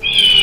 you